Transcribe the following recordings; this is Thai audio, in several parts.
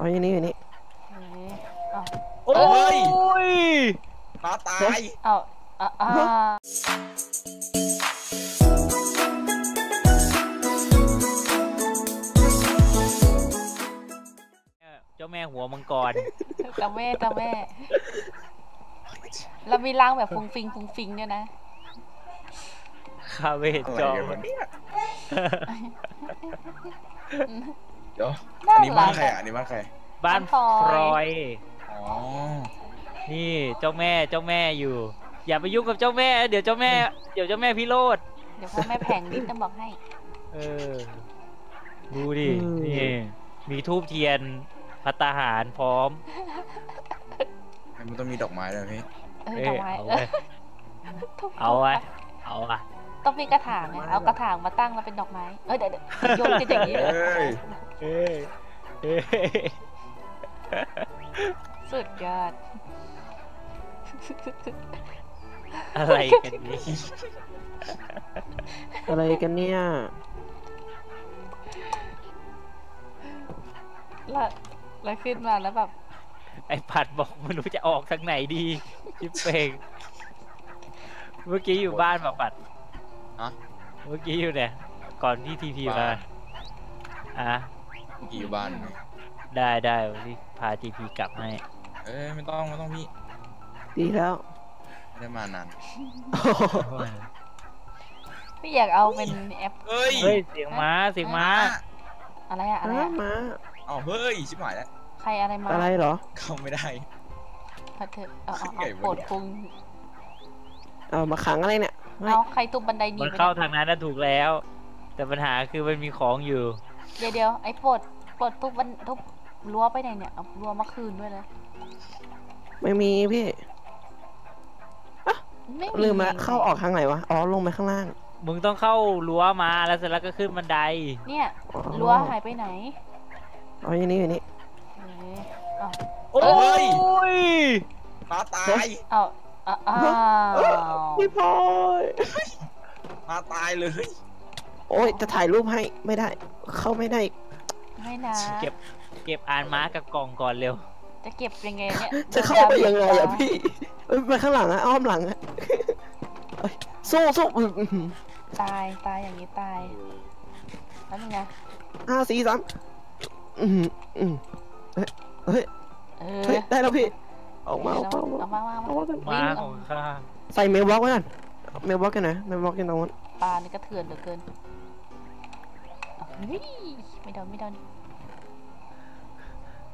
อ๋ออยู่นี่อยู่นี่เฮ้ยเอาโอ้เอ้ยยมาตายเอาอะอ่าเจ้าแม่หัวมังกรตาแม่ตาแม่ เรามีล้างแบบฟุ้งฟิงฟุ้งฟิงด้วยนะคาเวทอะไรจอกันวะ เนี่ยเดี๋ยวน่าอันนี้บ้านรักใครอะอะอันนี้บ้านใคร บ้านบ้านพพลอยลอย อ๋อ นี่เจ้าแม่เจ้าแม่อยู่ อย่าไปยุ่งกับเจ้าแม่ เดี๋ยวเจ้าแม่ เดี๋ยวเจ้าแม่พิโรธเดี๋ยวพ่อแม่แผงนิดจะบอกให้ เออ ดูดิ นี่ มีทูบเทียนพัตตาหารพร้อม มันต้องมีดอกไม้ด้วยพี่ เออเอ้ดอกยไม้เอาเอไว้อทุบเอาไว้เอาอะ ต้องมีกระถางไงเอากระถางมาตั้งแล้วเป็นดอกไม้ เอ้ยเดี๋ยวเดี๋ยวโยนกันอย่างนี้เลยเอ้ยเอ้ยเอ้ยสุดยอด อะไรกันนี่อะไรกันเนี่ยแล้วแล้วขึ้นมาแล้วแบบ ไอ้ผัดบอกไม่รู้จะออกทางไหนดีจิบเปงเมื่อกี้อยู่บ้านแบบผัด ฮะ เมื่อกี้อยู่เนี่ยก่อนที่ทีพีมาอะเมื่อกี้อยู่บ้านไหมได้ได้วันนี้พาทีพีกลับให้ เอ้ยไม่ต้องไม่ต้องพี่ดีแล้วไม่ได้มานานพี่อยากเอาเป็นแอป เฮ้ยเฮ้ยเสียงม้าเสียงม้า อะไรอะอะไรอ้าอะมา เอาเฮ้ยชิบหายแล้วใครอะไรมาอะไรเหรอ เข้าไม่ได้ พัดเถอะเอาเอาไงเอาวะโปรดปรุงเอามาขังอะไรเนี่ย ไม่เอาใครตุบบันไดหนีมันไปเข้าเนี่ยทางนั้นน่ะถูกแล้ว แต่ปัญหาคือมันมีของอยู่ เดี๋ยวเดี๋ยวไอ้โปรดโปรดทุบบันทุบรั้วไปไหนเนี่ยเอารั้วมาคืนด้วยนะไม่มีพี่ไม่ลืมละเข้าออกทางไหนวะ อ๋อลงไปข้างล่าง มึงต้องเข้ารั้วมาแล้วเสร็จแล้วก็ขึ้นบันได เนี่ยอ๋อรั้วหายไปไหน อ๋ออยู่นี่อยู่นี่เอ้ยเอาโอ้ยมาตาย เอาเอาอ้าเอ้ยวพี่พลอยมาตายเลย โอ้ยจะถ่ายรูปให้ไม่ได้ เข้าไม่ได้ ไม่นะ เก็บ เก็บอ่านม้ากับกล่องก่อนเร็ว จะเก็บยังไงเนี่ยจะเข้าไปยังไงอะพี่เอ้ยไปข้างหลังอะอ้อมหลังอะเอ้ยสู้สู้อื้อหือตายตายอย่างนี้ตายแล้วยังไงห้าสี่สามอืมอืมเฮ้ยเฮ้ยเออเฮ้ยได้แล้วพี่ ออกมาออกเอามาออกมามามาออกมากันม้าของข้าใส่เมลบล็อกไว้กันเมลบล็อกกันนะเมลบล็อกกันตรงนั้นปลานี่ก็เถื่อนเหลือเกินเฮ้ยไม่โดนไม่โดน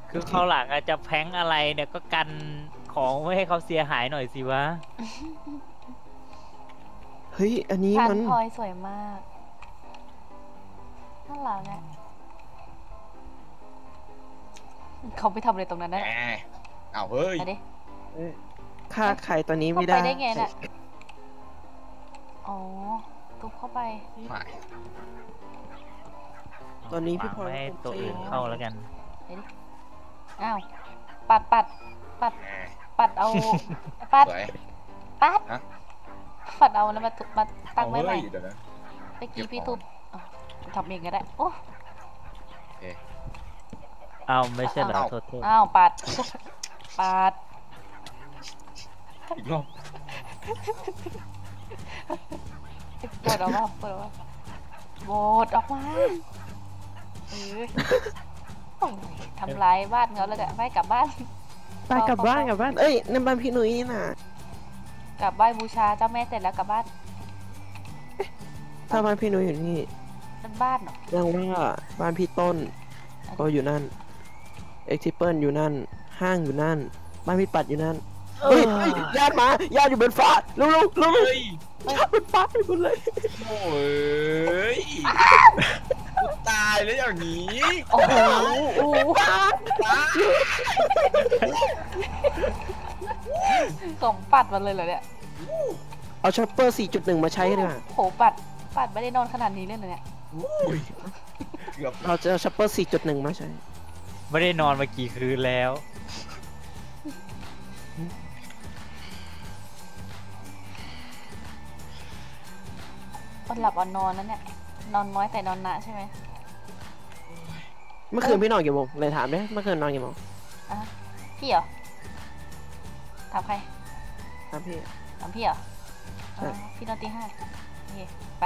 คือเขาวหลังอาจจะแพงอะไรเนี่ยก็กันของไม่ให้เขาเสียหายหน่อยสิวะ เฮ้ยอันนี้ทานมันพลอยสวยมากน่ารักอะเขาไปทำอะไรตรงนั้นแหนะมเอาเฮ้ย มาดิค่าไข่ตัวนี้เข้าไม่ไปได้ ได้ไงน่ะ อ๋อ ทุบเข้าไป หายตอนนี้พี่พลวางอยไว้ให้ตัวอื่นเข้าแล้วกัน อ้าวปัดปัดปัด แหมปัดเอา ปัด สวย ปัด ฮะ ปัดเอาแล้วมาทุบมาตั้งไว้เอาใหม่เฮ้ยเดี๋ยวนะ เมื่อกี้เก็บพี่ของทุบอ้าวทำเองก็ได้ โอ้เอาไม่ใช่เหรอเอาโทษโทษอ้าว ปัด ปัดอีกรอบปวดออกมาปวดออกมาโบดออกมาเออโอ้ยทำร้ายบ้านเขาแล้วกันไม่กลับบ้าน ไปกลับบ้านกลับบ้าน เอ้ยนั่นบ้านพี่หนุ่ยนี่นะกลับไหว้บูชาเจ้าแม่เสร็จแล้วกลับบ้านถ้าบ้านพี่หนุ่ยอยู่นี่เป็นบ้านเหรอยังว่าบ้านพี่ต้นก็อยู่นั่น เอ็กซิเปิลอยู่นั่น ห้างอยู่นั่น บ้านพี่ปัดอยู่นั่น เฮ้ยเฮ้ยญาติมาญาติอยู่บนฟ้าลุกลุกลุกเฮ้ยญาติบนฟ้าอยู่บนเลย โอ้ยกูตายแล้วอย่างนี้โอ้โหโอ้โหสมปัดมันเลยเหรอเนี่ยเอาช็อปเปอร์ 4.1 มาใช้กันดีกว่าโหปัดปัดไม่ได้นอนขนาดนี้เลยเหรอเนี่ยอุ้ยเกือบเราจะเอาช็อปเปอร์ 4.1 มาใช้ ไม่ได้นอนมากี่คืนแล้ว อดหลับอดนอนแล้วเนี่ย นอนน้อยแต่นอนหนาใช่ไหมเมื่อคืนพี่นอนกี่โมงเลยถามได้เมื่อคืนนอนกี่โมงพี่เหรอถามใครถามพี่ ถามพี่เหรอใช่ อ๋อพี่นอนตีห้าโอเคไป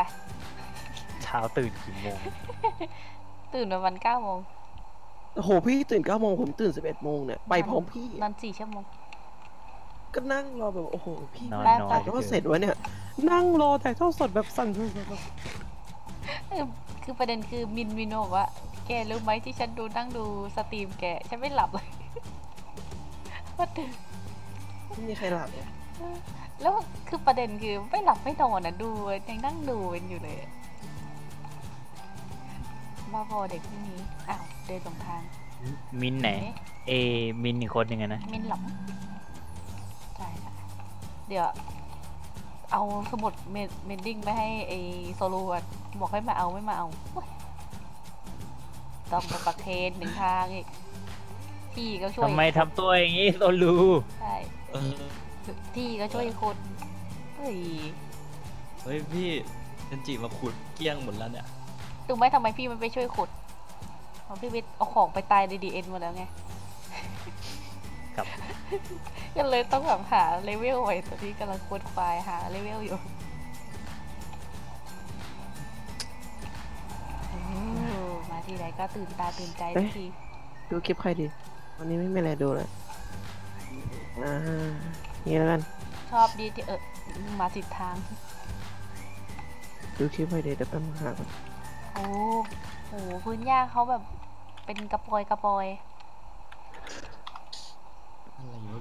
เช้าตื่นกี่โมง ตื่นประมาณเก้าโมงโอ้โหพี่ตื่นเก้าโมงผมตื่นสิบเอ็ดโมงเนี่ยไปพร้อมพี่นอนสี่ชั่วโมง ก็นั่งรอแบบโอ้โหพี่นอนไปน้อไปยถ่ายทอดเสร็จวะเนี่ย นั่งรอถ่ายทอดสดแบบสั่นเออคือประเด็นคือมินมินบอกว่า แกรู้ไหมที่ฉันดูนั่งดูสตรีมแก ฉันไม่หลับเลยว่าตื่นไม่มีใครหลับเนี่ยแล้วคือประเด็นคือไม่หลับไม่นอนอะดูยังนั่งดูกันอยู่เลยบ้าบอเด็กพวกนี้อ้าวเดินตรงทางมินไหนเอ๊ะเอมินอีกคนยังไงนะมินหลับใช่ละเดี๋ยว เอาสมุดเมดเมดดิ้งไปให้ไอโซโลูอะบอกให้มาเอาไม่มาเอาโอ๊ยต้องไปปักเทนหนึ่งทางอีก พี่ก็ช่วยทำไมทำตัวอย่างนี้โซลูใช่เออพี่ก็ช่วยคนเฮ้ยเฮ้ยพี่เจนจิมาขุดเกลี้ยงหมดแล้วเนี่ยถูกไหมทำไมพี่มันไปช่วยขุดเพราะพี่วิทย์เอาของไปตายใน The End หมดแล้วไงกับ ก็เลยต้องแบบหาเลเวลไว้ตอนนี้กำลังค้นไฟล์หาเลเวลอยู่โอ้มาทีไรก็ตื่นตาตื่นใจทุกทีดูคลิปใครดี วันนี้ไม่มีอะไรดูเลยอ่านี่แล้วกัน ชอบดีที่เออมาสิทาง ดูคลิปใครดีเดี๋ยวแป๊บนึงหาก่อนโอ้โหพื้นหญ้าเขาแบบเป็นกระปอยกระปอยอะไรวะ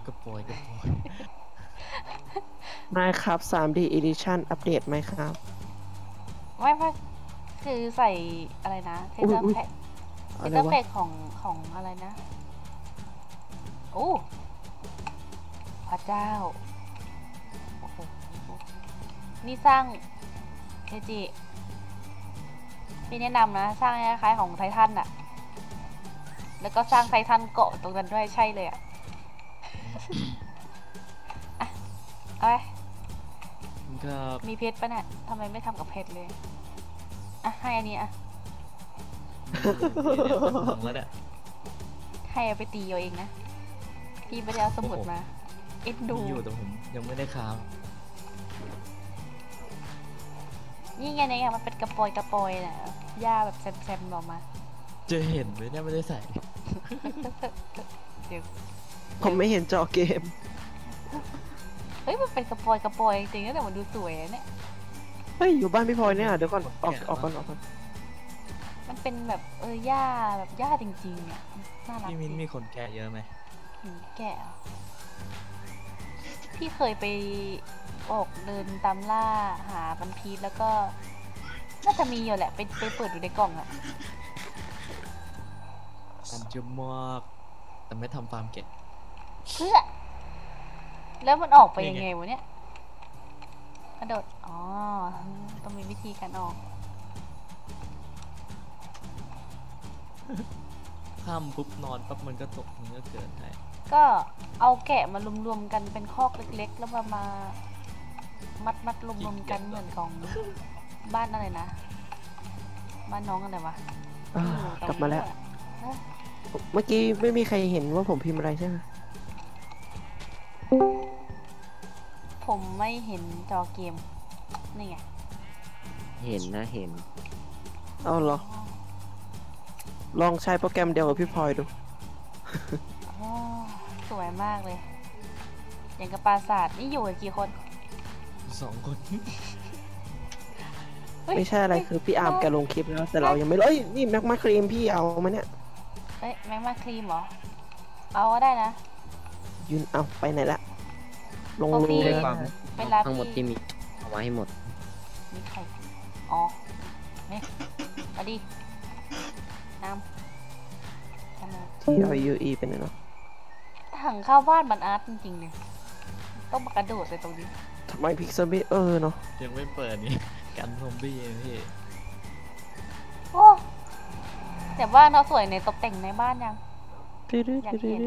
กระโปอยกระโปอยนายครับ 3D Edition อัปเดตไหมครับ ไม่ไม่คือใส่อะไรนะเทอุ๊เตยอร์อุ๊ยแพ็คอะเทไรเตอร์วะแพ็คของของอะไรนะโอ้พระเจ้าโอ้โหนี่สร้างเคจิพี่แนะนำนะ สร้างคล้ายๆของไททันอะแล้วก็สร้างไททันเกาะตรงนั้นด้วยใช่เลยอะ อะเอาไปก็มีเพชรปะเนี่ยทำไมไม่ทำกับเพชรเลย อะ ให้อันนี้อะทำแล้วเนี่ยให้เอาไปตีเอาเองนะ พี่ไม่ได้เอาสมุดมา เอ็ดดู มีอยู่แต่ผมยังไม่ได้ค้างนี่ไงเนี่ยมันเป็นกระปอยกระปอยน่ะหญ้าแบบแซมๆออกมา จะเห็นไหมเนี่ยไม่ได้ใส่ เดี๋ยว ผมไม่เห็นจอเกม เฮ้ยมันเป็นกระปอยกระปอยจริงๆนะแต่มันดูสวยนะเนี่ย เฮ้ย อยู่บ้านพี่พลอยเนี่ยเดี๋ยวก่อนออกออกก่อนออกก่อนมันเป็นแบบเออหญ้าแบบหญ้าจริงๆอะน่ารักพี่มิ้นดีมีคนแก่เยอะไหมหืมแกะเหรอพี่เคยไปออกเดินตามล่าหาบันพีชแล้วก็ น่าจะมีอยู่แหละไปไปเปิดอยู่ในกล่องอะกันจุมากแต่ไม่ทำฟาร์มเก็บ เพื่อ แล้วมันออกไปยังไงวะเนี่ยกระโดด อ๋อ ต้องมีวิธีการออก ข้ามปุ๊บนอนปั๊บมันก็ตกมันก็เกิดได้ก็เอาแกะมารวมๆกันเป็นคอกเล็กๆ แล้วมามา มัดมัดรวมๆกันเหมือนของบ้านอะไรนะ บ้านน้องอะไรวะอ่าที่อยู่ตรงกลับมาแล้วเอ้ยเมื่อกี้ไม่มีใครเห็นว่าผมพิมพ์อะไรใช่ไหม ผมไม่เห็นจอเกม นี่ไง เห็นนะเห็น เอาเหรอ ลองใช้โปรแกรมเดียวกับพี่พลอยดูอ๋อสวยมากเลย อย่างกับปราสาทนี่อยู่กันกี่คนสองคนเฮ้ยไม่ใช่อะไรเฮ้ยคือพี่อาร์มแกลงคลิปแล้ว แต่เรายังไม่เอ้ยนี่แม็กมาครีมพี่เอามาเนี่ย เอ้ยแม็กมาครีมเหรอ เอาก็ได้นะ ยืนเอาไปไหนละ ลงโอรูเคเลยความเวลาทั้งหมดพี่ที่มีเอามาให้หมด มีใครอ๋อนี่เอาดิน้ำทำไมที่เอายูอีเป็นไงเนาะถังข้าวบ้านมันอาร์ตจริงๆเนี่ยต้องมากระโดดเลยตรงนี้ ทำไมพิกซ์บี้เออเนาะยังไม่เปิดนี่ กันซอมบี้นะพี่โอ้แต่บ้านเราสวยในตกแต่งในบ้านยังอยากเห็น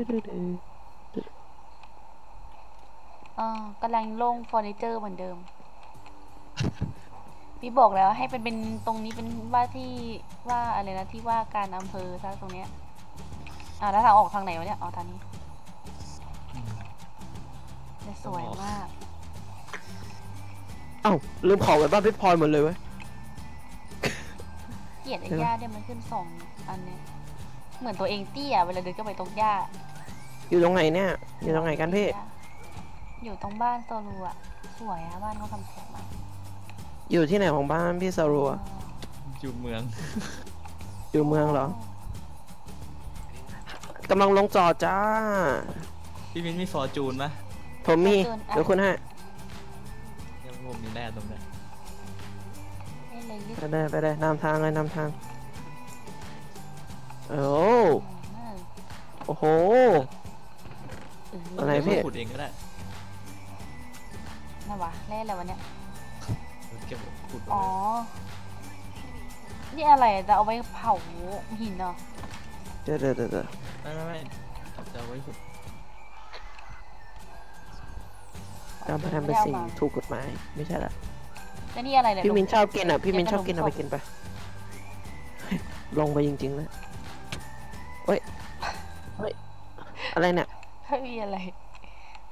เออกำลังลงเฟอร์นิเจอร์เหมือนเดิม พี่บอกแล้วให้เป็นเป็นตรงนี้เป็นว่าที่ว่าอะไรนะที่ว่าการอำเภอซะตรงเนี้ย อ่าแล้วทางออกทางไหนวะเนี่ยออกทางนี้อืมเนี่ยสวยมาก เอ้าลืมของไว้บ้านพี่พลอยหมดเลยเว้ย เกลียดไอ้ใช่ไหมหญ้าเนี่ยมันขึ้นสองอันเนี่ยเหมือนตัวเองเตี้ยเวลาเดินเข้าไปตรงหญ้าอยู่ตรงไหนเนี่ย อยู่ตรงไหนกันพี่ อยู่ตรงบ้านโซลูอะสวยอะบ้านเขาทำสวยมากอยู่ที่ไหนของบ้านพี่ซารัวอยู่เมือง อยู่เมืองเหรอกำลังลงจอจ้า พี่มินมีฟอร์จูนไหมผมมีเดี๋ยวคุณให้ยังผมมีแร่ตรงเนี้ยเอ้ยเลยลิสไปได้ไปได้นำทางเลยนำทางโอ้อืมโอ้โหเอออะไรพี่ ขุดเองก็ได้ น่าวะเล่นอะไรวะเนี่ยเก็บขุดอ๋อ นี่อะไรจะเอาไว้เผาหินเนาะเดี๋ยวเดี๋ยวเดี๋ยวเดี๋ยวไม่ไม่ไม่จะเอาไว้ขุดจะเอามาทำเป็นสิ่งถูกกฎหมายไม่ใช่ละแล้วนี่อะไรเนี่ยพี่มินชอบกินอะพี่มินเดี๋ยวชอบกินขนมเอาไปกินไป ลงไปจริงๆนะเฮ้ยเฮ้ยอะไรเนี่ยไม่มีอะไร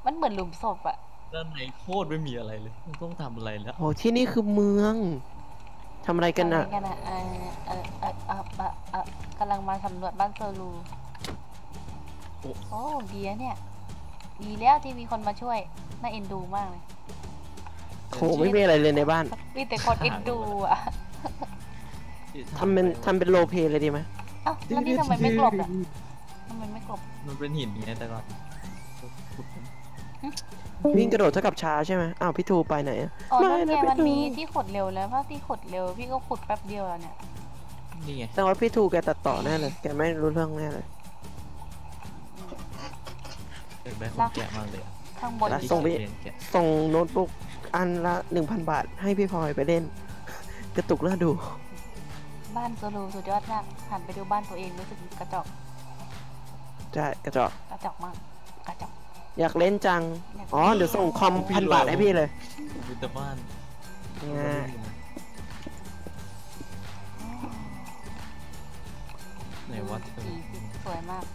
มันเหมือนหลุมศพอะ ด้านในโคตรไม่มีอะไรเลยมันต้องทำอะไรแล้ว โอ้ที่นี่คือเมืองทำอะไรกันอะทำไรกันอะเออเออเออเออเออเออกำลังมาสำรวจบ้านโซลูโอ้ดีนะเนี่ย ดีแล้วที่มีคนมาช่วย น่าเอ็นดูมากเลยโหไม่มีอะไรเลยในบ้านมีแต่คนเอ็นดูอะทำเป็นทำเป็น roleplay เลยดีไหมเอ้าแล้วนี่ทำไมไม่กลบอะทำไมไม่กลบมันเป็นหินไงแต่ก่อนขุด วิ่งกระโดดเท่ากับช้าใช่ไหมอ้าวพี่ทูไปไหนอะอ๋อไม่นั่นไงนะมันพี่มีตูที่ขุดเร็วแล้วถ้าที่ขุดเร็วพี่ก็ขุดแป๊บเดียวแล้วเนี่ยนี่ไงแต่ว่าพี่ทูแกตัดต่อแน่เลยแกไม่รู้เรื่องแน่เลยเป็นแบบคนแกะมากเลยอะข้างบนแล้วที่ส่งไปเรียนแกะส่งโน้ตบุ๊กอันละหนึ่งพันบาทให้พี่พลอยไปเล่น กระตุกแล้วดู บ้านโซลูสุดยอดมากหันไปดูบ้านตัวเองรู้สึกกระจอกใช่กระจอกกระจอกมากกระจอก อยากเล่นจังยากอ๋อ เดี๋ยวส่งคอมพันบาทให้พี่เลยวิตาบ้านเนี่ยอ๋อไหนวัดสีสีสวยมาก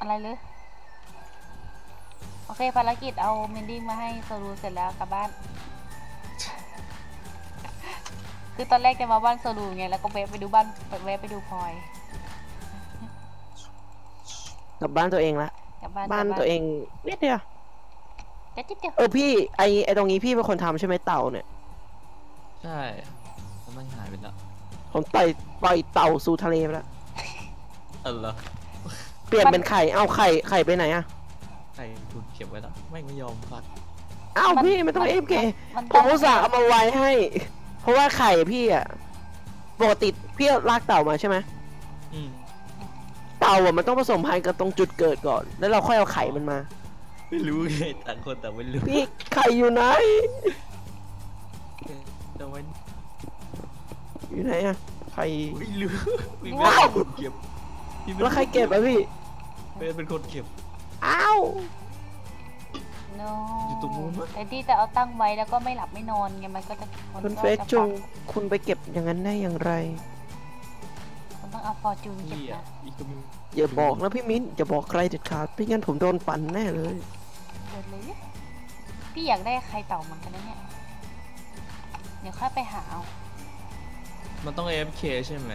อะไรเลยโอเค ภารกิจเอาเมนดิ้งมาให้โซลูเสร็จแล้วกลับบ้าน คือตอนแรกจะมาบ้านโซลูไง แล้วก็แวะไปดูบ้านแวะไปดูพลอย กลับบ้านตัวเองละกลับบ้านบ้านกลัตัวเองนิดเดียวกระจิ๊บเดียวเออพี่ไอไอตรงนี้พี่เป็นคนทำใช่ไหมเต่าเนี่ยใช่แล้วมันหายไปแล้วผมปล่อยปล่อยเต่าสู่ทะเลไปแล้วเออเหรอเปลี่ยนเป็นไข่เอาไข่ไข่ไปไหนอะใครถูกเก็บไว้แล้วไม่งไม่ยอมฟักอ้าวพี่ไม่ต้องเอฟเคมันผมอุตส่าห์เอามาไว้ให้ เพราะว่าไข่พี่อะปกติพี่ลากเต่ามาใช่ไหมอืม เต่าอะมันต้องผสมพันธุ์กับตรงจุดเกิดก่อน แล้วเราค่อยเอาไข่มันมา ไม่รู้ไงต่างคนแต่างไม่รู้พี่ไข่อยู่ไหนจะไว้อยู่ไหนอะไข่ ไม่รู้ไม่รู้เป็นคนเก็บพี่ไม่แล้วใครเก็บอะพี่ เป็นเป็นคนเก็บ อ้าว โนอยู่ตรงนู้นมั้ย แต่ที่จะเอาตั้งไว้แล้วก็ไม่หลับไม่นอนไงมันก็จะคุณก็เฟสจะจปังกคุณไปเก็บอย่างนั้นได้อย่างไรคุณต้อง เอาฟอร์จูนเก็บพี่อะนะอีกก็มีอย่าบอกนะพี่มิ้นอย่าบอกใครเด็ดขาดไม่งั้นผมโดนปั่นแน่เลยเดินเลยดิพี่อยากได้ใครเต่าเหมือนกันนะเนี่ย เดี๋ยวค่อยไปหาเอา มันต้อง AFK ใช่ไหม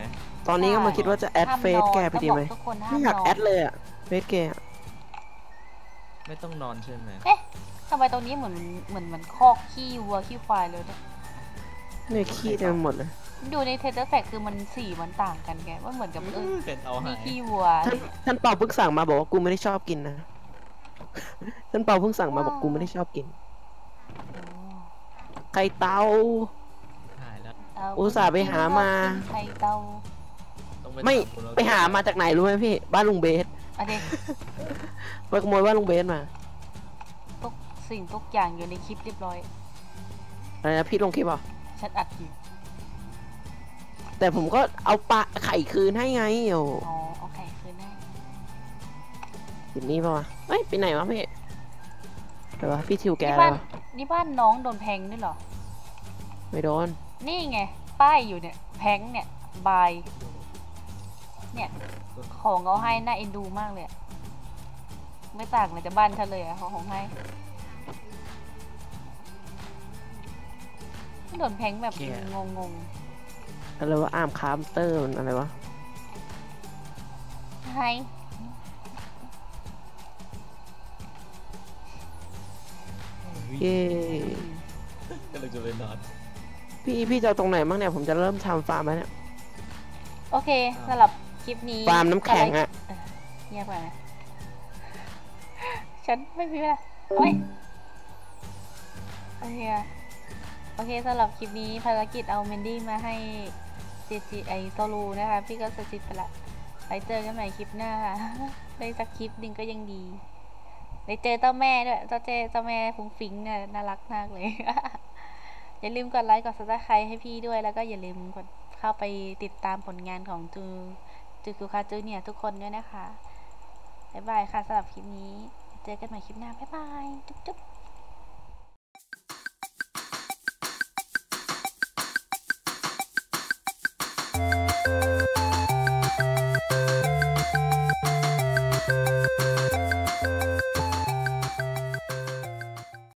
ตอนนี้ก็มาคิดว่าจะแอดห้ามเฟซนอนแกไปดีไหมต้องบอกทุกคนห้าไม่มอยากนอนแอดเลยอะเฟซแกอะไม่ต้องนอนใช่ไหมเอ๊ะทำไมตรงนี้เหมือนเหมือนเหมือนคอกขี้วัวขี้ควายเลยเนี่ยเนี่ยขี้เต็มไปหมดเลย ดูในเทเตอร์แฟกคือมันสีมันต่างกันแกว่าเหมือนกับเออเป็นเอามีหายขี้วัว ท่านท่านเปาเพิ่งสั่งมาบอกว่ากูไม่ได้ชอบกินนะ ท่านเปาเพิ่งสั่งมาบอกกูไม่ได้ชอบกิน ไข่เตา หายแล้วเาอุตส่าห์ไปหามา ไข่เต่าต้องไม่ ถคนเรไปหามาจากไหนรู้ไหมพี่ บ้านลุงเบสอะเด็กไปขโมยบ้านลุงเบสมาทุกสิ่งทุกอย่างอยู่ในคลิปเรียบร้อยอะไรนะพี่ลงคลิปเหรอะฉันอัดอยู่ แต่ผมก็เอาปลาไข่คืนให้ไงโอ้อ๋อโอเคคืนได้ติดนี่ปะวะเฮ้ยไปไหนวะพี่แต่ว่าพี่ทิวแกที่อะไรบ้านวะนี่บ้านน้องโดนแพงด้วยเหรอ ไม่โดน นี่ไง ป้ายอยู่เนี่ย แพงเนี่ย บาย เนี่ย ของเขาให้น่าเอ็นดูมากเลยอะไม่ต่างเลยจากบ้านฉันเลยอะของของให้โดนแพงแบบเชี่ย งงง อะไรวะอาร์มคาร์มเตอร์มันอะไรวะๆให้เย้กำลังจะไปนอนพี่พี่จะเอาตรงไหนบ้างเนี่ยผมจะเริ่มทำฟาร์มแล้วเนี่ยโอเคสำหรับคลิปนี้ฟาร์มน้ำแข็งอะเออเงียบไปนะฉันไม่มีเวลาโอ้ยโอเคอะโอเคสำหรับคลิปนี้ภารกิจเอาเมนดี้มาให้ เจจีไอโซลูนะคะ พี่ก็สจิตไปละไว้เจอกันใหม่คลิปหน้าค่ะได้สักคลิปหนึ่งก็ยังดีได้เจอเจ้าแม่ด้วยเจ้าเจเจ้าแม่ฟุ้งฟิ้งเนี่ยน่ารักมากเลย อย่าลืมกดไลค์กด subscribe ให้พี่ด้วยแล้วก็อย่าลืมกดเข้าไปติดตามผลงานของจูจูกูคาจูเนี่ยทุกคนด้วยนะคะบ๊ายบายค่ะสำหรับคลิปนี้ เจอกันใหม่คลิปหน้าบ๊ายบาย จุ๊บ